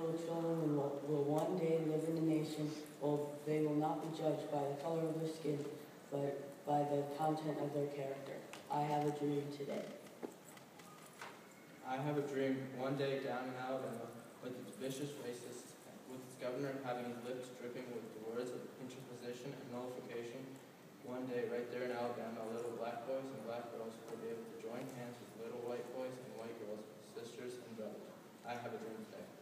little children will, will one day live in a nation where they will not be judged by the color of their skin, but by the content of their character. I have a dream today. I have a dream one day down in Alabama with its vicious racists, with its governor having his lips dripping with the words of interposition and nullification. One day, right there in Alabama, little black boys and black girls will be able to join hands with little white boys and white girls, sisters and brothers. I have a dream today.